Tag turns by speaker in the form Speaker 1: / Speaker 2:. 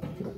Speaker 1: Gracias.